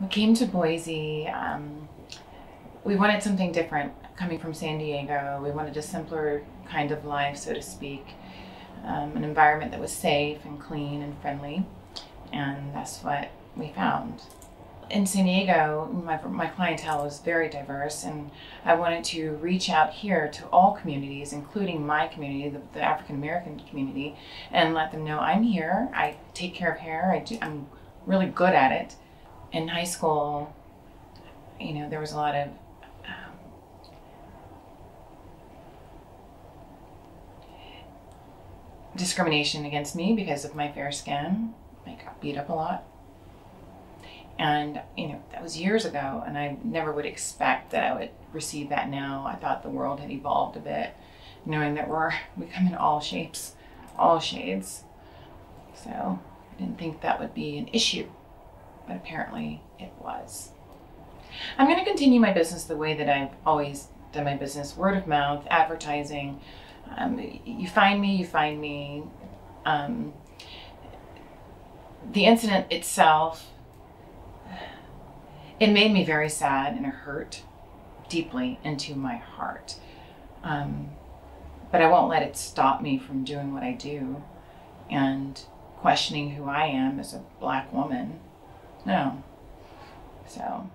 We came to Boise. Um, we wanted something different coming from San Diego. We wanted a simpler kind of life, so to speak, um, an environment that was safe and clean and friendly. And that's what we found. In San Diego, my, my clientele was very diverse, and I wanted to reach out here to all communities, including my community, the, the African American community, and let them know I'm here. I take care of hair. I do, I'm really good at it. In high school, you know, there was a lot of um, discrimination against me because of my fair skin. I got beat up a lot. And, you know, that was years ago, and I never would expect that I would receive that now. I thought the world had evolved a bit, knowing that we're, we come in all shapes, all shades. So I didn't think that would be an issue, but apparently it was. I'm going to continue my business the way that I've always done my business word of mouth, advertising. Um, you find me, you find me. Um, the incident itself, it made me very sad and it hurt deeply into my heart. Um, but I won't let it stop me from doing what I do and questioning who I am as a black woman. No. So.